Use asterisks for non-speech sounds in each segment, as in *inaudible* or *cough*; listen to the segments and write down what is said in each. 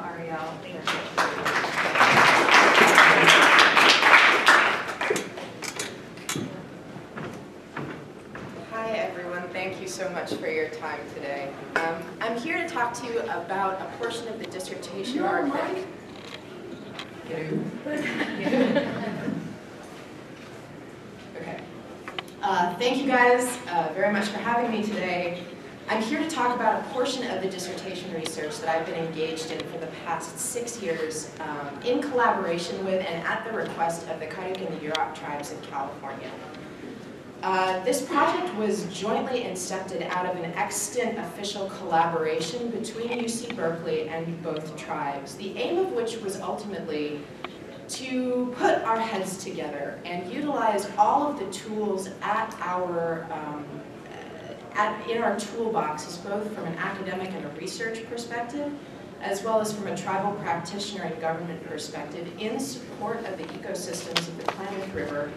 Arielle, Hi, everyone. Thank you so much for your time today. Um, I'm here to talk to you about a portion of the dissertation work that... *laughs* Okay. Uh, thank you guys uh, very much for having me today. I'm here to talk about a portion of the dissertation research that I've been engaged in for the past six years um, in collaboration with and at the request of the Karuk and the Yurok tribes of California. Uh, this project was jointly incepted out of an extant official collaboration between UC Berkeley and both tribes, the aim of which was ultimately to put our heads together and utilize all of the tools at our um, at, in our toolboxes, both from an academic and a research perspective, as well as from a tribal practitioner and government perspective, in support of the ecosystems of the Klamath River,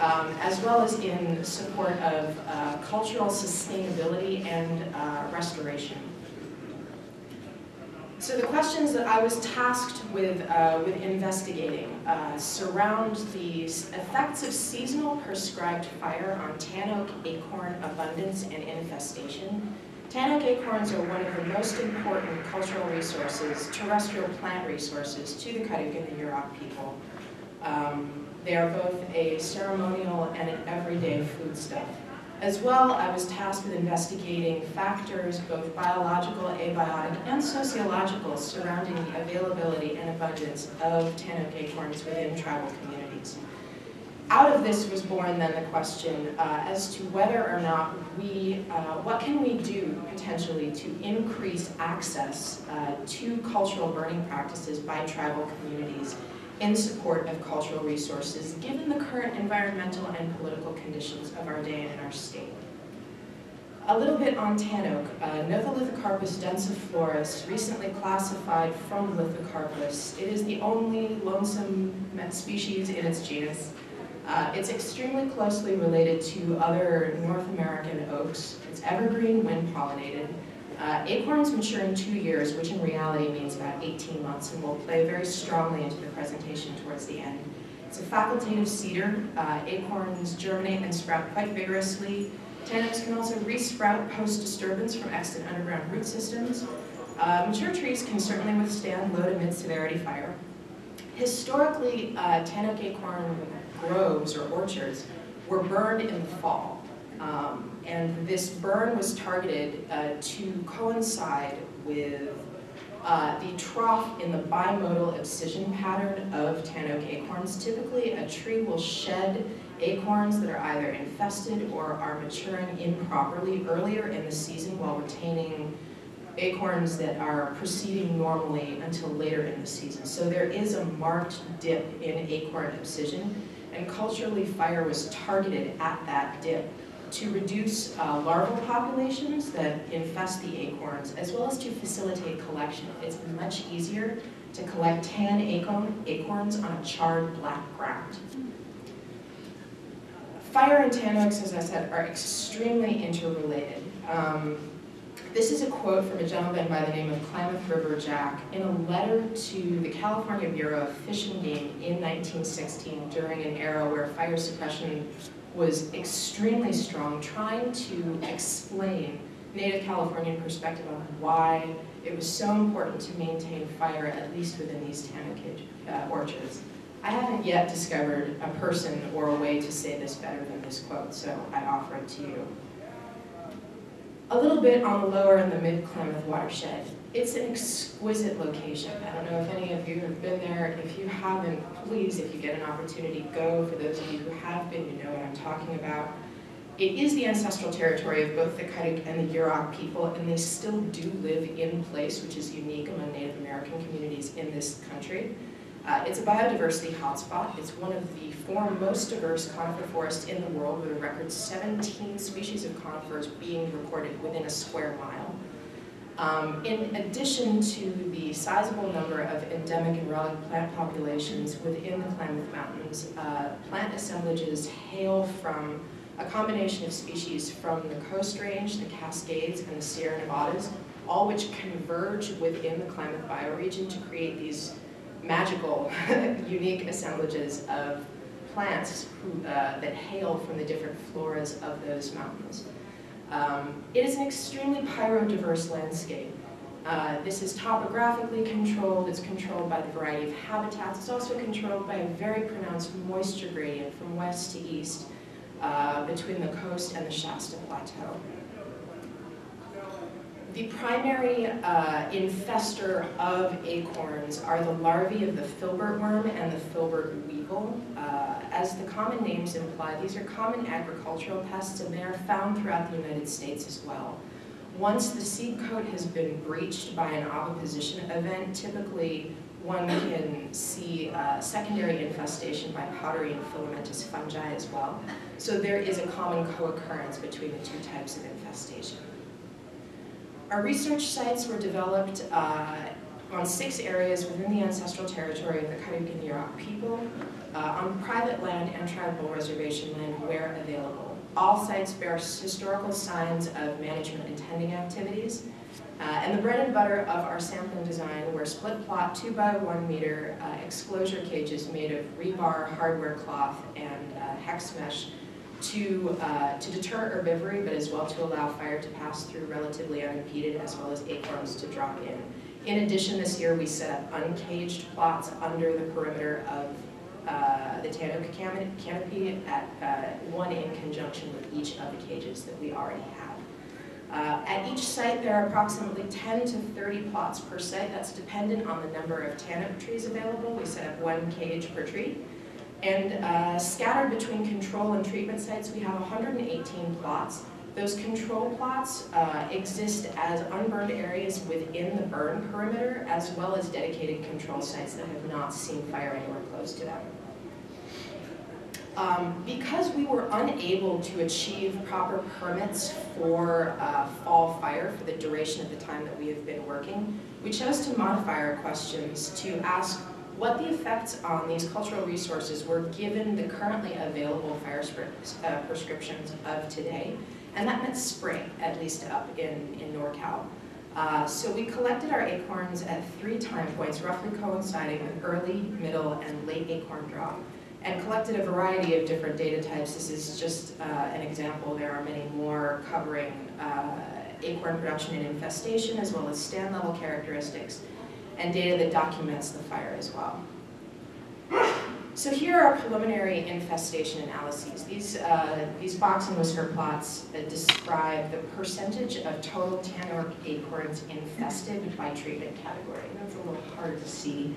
um, as well as in support of uh, cultural sustainability and uh, restoration. So the questions that I was tasked with, uh, with investigating uh, surround the effects of seasonal prescribed fire on tan oak acorn abundance and infestation. Tan oak acorns are one of the most important cultural resources, terrestrial plant resources, to the Karuk and the Yurok people. Um, they are both a ceremonial and an everyday foodstuff. As well, I was tasked with investigating factors, both biological, abiotic, and sociological, surrounding the availability and abundance of tan oak acorns within tribal communities. Out of this was born then the question uh, as to whether or not we, uh, what can we do potentially to increase access uh, to cultural burning practices by tribal communities in support of cultural resources, given the current environmental and political conditions of our day and our state. A little bit on tan oak. Uh, Notholithocarpus densiflorus, recently classified from Lithocarpus. It is the only lonesome species in its genus. Uh, it's extremely closely related to other North American oaks. It's evergreen, wind pollinated. Uh, acorns mature in two years, which in reality means about 18 months, and will play very strongly into the presentation towards the end. It's a facultative seeder. Uh, acorns germinate and sprout quite vigorously. Tannins can also resprout post-disturbance from extant underground root systems. Uh, mature trees can certainly withstand low to mid-severity fire. Historically, uh, tan oak acorn groves or orchards were burned in the fall. Um, and this burn was targeted uh, to coincide with uh, the trough in the bimodal abscission pattern of tan oak acorns. Typically, a tree will shed acorns that are either infested or are maturing improperly earlier in the season while retaining acorns that are proceeding normally until later in the season. So there is a marked dip in acorn abscission, and culturally fire was targeted at that dip to reduce uh, larval populations that infest the acorns, as well as to facilitate collection. It's much easier to collect tan acorn, acorns on a charred black ground. Fire and tan oaks, as I said, are extremely interrelated. Um, this is a quote from a gentleman by the name of Klamath River Jack in a letter to the California Bureau of Fish and Game in 1916 during an era where fire suppression was extremely strong, trying to explain Native Californian perspective on why it was so important to maintain fire, at least within these tan uh, orchards. I haven't yet discovered a person or a way to say this better than this quote, so I offer it to you. A little bit on the lower and the mid-Klamath watershed. It's an exquisite location. I don't know if any of you have been there. If you haven't, please, if you get an opportunity, go. For those of you who have been, you know what I'm talking about. It is the ancestral territory of both the Karuk and the Yurok people, and they still do live in place, which is unique among Native American communities in this country. Uh, it's a biodiversity hotspot. It's one of the four most diverse conifer forests in the world, with a record 17 species of conifers being recorded within a square mile. Um, in addition to the sizable number of endemic and relic plant populations within the Klamath Mountains, uh, plant assemblages hail from a combination of species from the Coast Range, the Cascades, and the Sierra Nevadas, all which converge within the Klamath bioregion to create these magical, *laughs* unique assemblages of plants who, uh, that hail from the different floras of those mountains. Um, it is an extremely pyrodiverse landscape. Uh, this is topographically controlled, it's controlled by the variety of habitats, it's also controlled by a very pronounced moisture gradient from west to east uh, between the coast and the Shasta Plateau. The primary uh, infester of acorns are the larvae of the filbert worm and the filbert weevil. Uh, as the common names imply, these are common agricultural pests and they are found throughout the United States as well. Once the seed coat has been breached by an oviposition event, typically one can see uh, secondary infestation by powdery and filamentous fungi as well. So there is a common co-occurrence between the two types of infestation. Our research sites were developed uh, on six areas within the ancestral territory of the Karuk Yurok people, uh, on private land and tribal reservation land where available. All sites bear historical signs of management and tending activities, uh, and the bread and butter of our sampling design were split plot, two by one meter uh, exclosure cages made of rebar, hardware cloth, and uh, hex mesh to, uh, to deter herbivory, but as well to allow fire to pass through relatively unimpeded, as well as acorns to drop in. In addition, this year we set up uncaged plots under the perimeter of uh, the tanoak canopy at uh, one in conjunction with each of the cages that we already have. Uh, at each site, there are approximately 10 to 30 plots per site. That's dependent on the number of tanoak trees available. We set up one cage per tree. And uh, scattered between control and treatment sites, we have 118 plots. Those control plots uh, exist as unburned areas within the burn perimeter, as well as dedicated control sites that have not seen fire anywhere close to them. Um, because we were unable to achieve proper permits for uh, fall fire for the duration of the time that we have been working, we chose to modify our questions to ask what the effects on these cultural resources were given the currently available fire uh, prescriptions of today. And that meant spring, at least up in, in NorCal. Uh, so we collected our acorns at three time points, roughly coinciding with early, middle, and late acorn drop, and collected a variety of different data types. This is just uh, an example. There are many more covering uh, acorn production and infestation, as well as stand level characteristics, and data that documents the fire as well. So here are preliminary infestation analyses. These, uh, these box and whisker plots describe the percentage of total tanoak acorns infested by treatment category. That's a little hard to see.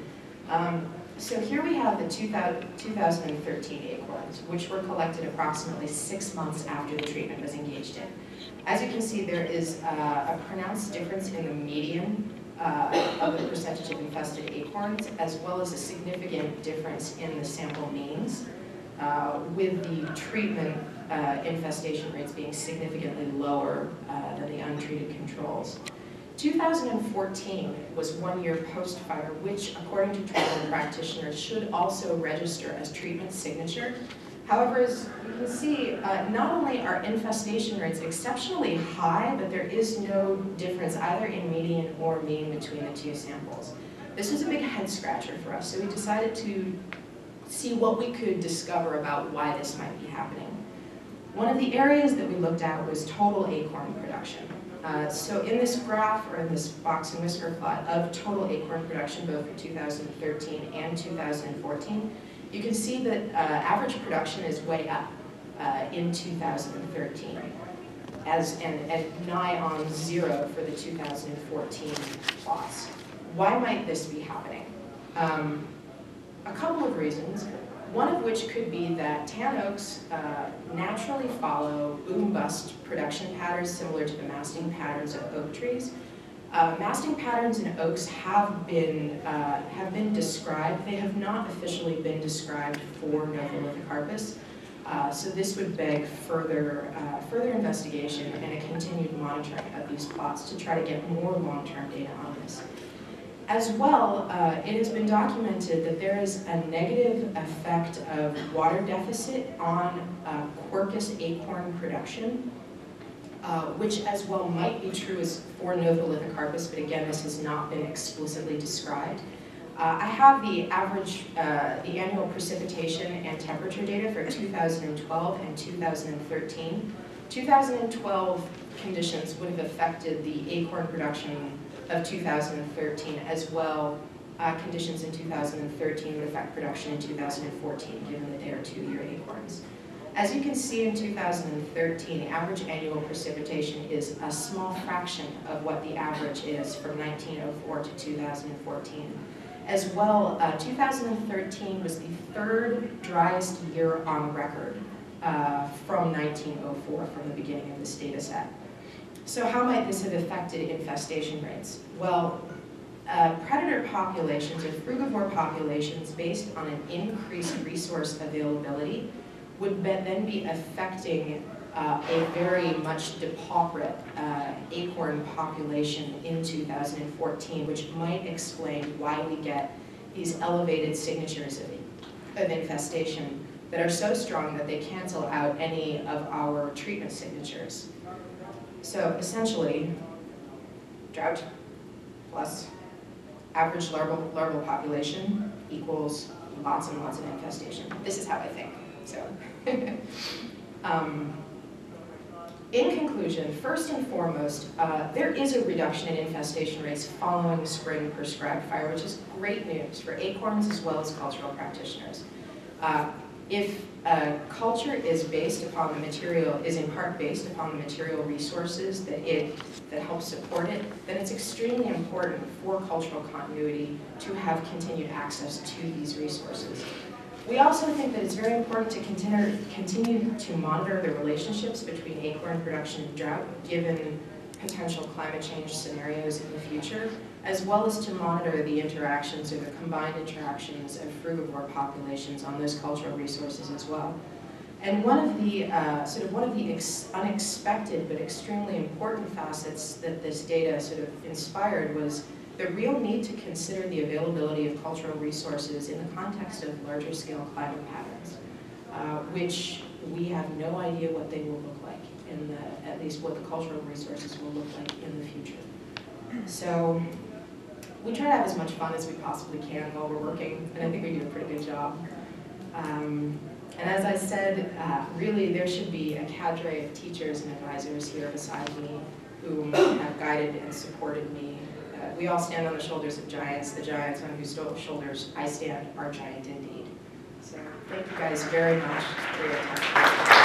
Um, so here we have the 2000, 2013 acorns, which were collected approximately six months after the treatment was engaged in. As you can see, there is uh, a pronounced difference in the median uh, of the percentage of infested as well as a significant difference in the sample means, uh, with the treatment uh, infestation rates being significantly lower uh, than the untreated controls. 2014 was one year post-fire, which, according to tribal practitioners, should also register as treatment signature However, as you can see, uh, not only are infestation rates exceptionally high, but there is no difference either in median or mean between the two samples. This was a big head scratcher for us, so we decided to see what we could discover about why this might be happening. One of the areas that we looked at was total acorn production. Uh, so in this graph, or in this box and whisker plot of total acorn production, both for 2013 and 2014, you can see that uh, average production is way up uh, in 2013 as and, and nigh on zero for the 2014 plots. Why might this be happening? Um, a couple of reasons. One of which could be that tan oaks uh, naturally follow boom-bust production patterns similar to the masting patterns of oak trees, uh, masting patterns in oaks have been, uh, have been described. They have not officially been described for Notholithocarpus. Uh, so this would beg further, uh, further investigation and a continued monitoring of these plots to try to get more long-term data on this. As well, uh, it has been documented that there is a negative effect of water deficit on uh, Quercus acorn production, uh, which as well might be true as for Notholithocarpus, but again, this has not been explicitly described. Uh, I have the average, uh, the annual precipitation and temperature data for 2012 and 2013. 2012 conditions would have affected the acorn production of 2013 as well. Uh, conditions in 2013 would affect production in 2014, given that they are two-year acorns. As you can see in 2013, the average annual precipitation is a small fraction of what the average is from 1904 to 2014. As well, uh, 2013 was the third driest year on record uh, from 1904, from the beginning of this data set. So how might this have affected infestation rates? Well, uh, predator populations or frugivore populations based on an increased resource availability would then be affecting uh, a very much depauperate uh, acorn population in 2014, which might explain why we get these elevated signatures of, of infestation that are so strong that they cancel out any of our treatment signatures. So essentially, drought plus average larval, larval population equals lots and lots of infestation. This is how I think, so. *laughs* um, in conclusion, first and foremost, uh, there is a reduction in infestation rates following spring prescribed fire, which is great news for acorns as well as cultural practitioners. Uh, if a culture is based upon the material, is in part based upon the material resources that it that help support it, then it's extremely important for cultural continuity to have continued access to these resources. We also think that it's very important to continue, continue to monitor the relationships between acorn production and drought, given potential climate change scenarios in the future, as well as to monitor the interactions or the combined interactions of frugivore populations on those cultural resources as well. And one of the uh, sort of one of the unexpected but extremely important facets that this data sort of inspired was the real need to consider the availability of cultural resources in the context of larger scale climate patterns, uh, which we have no idea what they will look like in the, at least what the cultural resources will look like in the future. So we try to have as much fun as we possibly can while we're working, and I think we do a pretty good job. Um, and as I said, uh, really there should be a cadre of teachers and advisors here beside me who have guided and supported me. Uh, we all stand on the shoulders of giants. The giants on whose shoulders I stand are giant indeed. So thank you guys very much for your time.